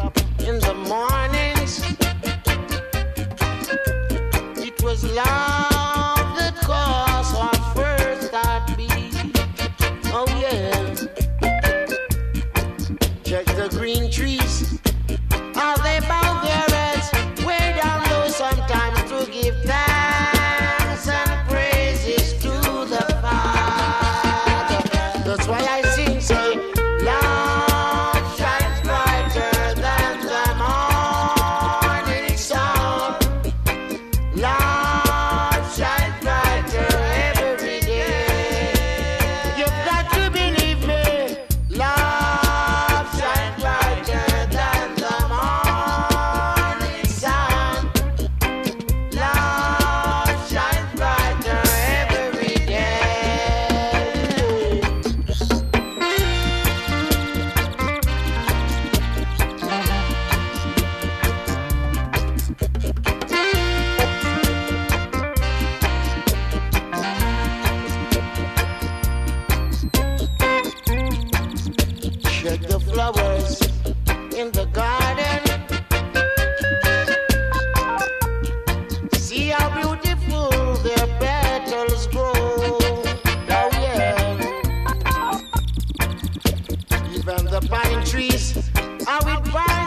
up in the mornings. It was love that caused our first heartbeat. Oh yeah. Check the green trees. Are they bound their heads way down low sometimes to give thanks and praises to the Father? That's why I flowers in the garden. See how beautiful their petals grow. Oh, yeah. Even the pine trees are with vines.